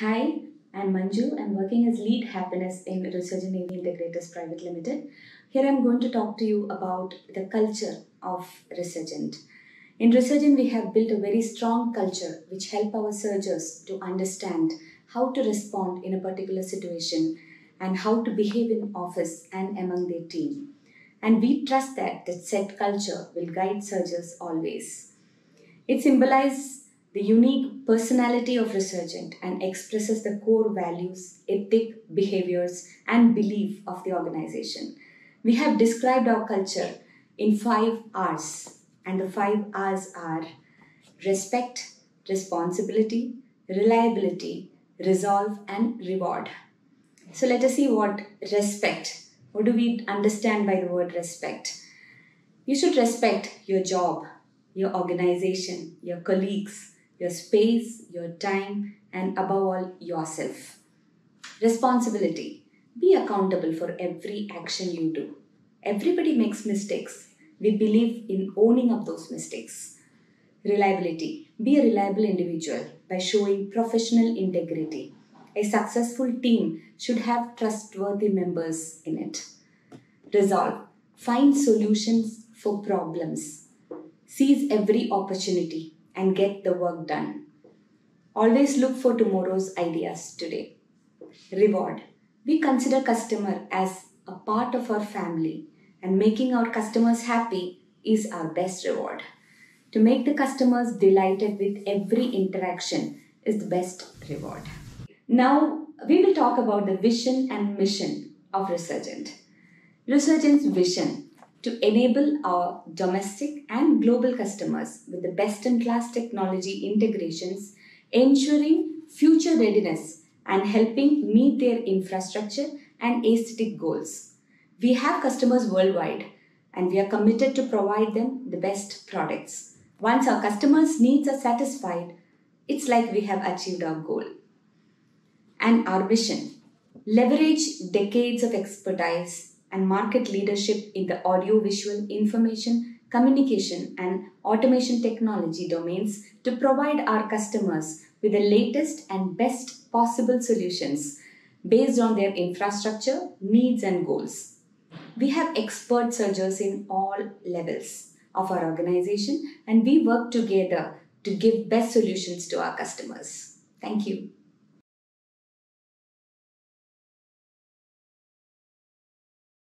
Hi, I'm Manju. I'm working as lead happiness in Resurgent AV Integrators Private Limited. Here I'm going to talk to you about the culture of Resurgent. In Resurgent, we have built a very strong culture which help our Surgers to understand how to respond in a particular situation and how to behave in office and among their team. And we trust that that set culture will guide Surgers always. It symbolizes the unique personality of Resurgent and expresses the core values, ethic, behaviors, and belief of the organization. We have described our culture in five R's, and the five R's are respect, responsibility, reliability, resolve, and reward. So let us see what respect. What do we understand by the word respect? You should respect your job, your organization, your colleagues, your space, your time, and above all, yourself. Responsibility. Be accountable for every action you do. Everybody makes mistakes. We believe in owning up those mistakes. Reliability. Be a reliable individual by showing professional integrity. A successful team should have trustworthy members in it. Resolve. Find solutions for problems. Seize every opportunity and get the work done. Always look for tomorrow's ideas today. Reward. We consider customer as a part of our family and making our customers happy is our best reward. To make the customers delighted with every interaction is the best reward. Now, we will talk about the vision and mission of Resurgent. Resurgent's vision to enable our domestic and global customers with the best in class technology integrations, ensuring future readiness and helping meet their infrastructure and aesthetic goals. We have customers worldwide and we are committed to provide them the best products. Once our customers' needs are satisfied, it's like we have achieved our goal. And our mission leverage decades of expertise and market leadership in the audio-visual information, communication, and automation technology domains to provide our customers with the latest and best possible solutions based on their infrastructure, needs, and goals. We have expert Surgers in all levels of our organization and we work together to give best solutions to our customers. Thank you.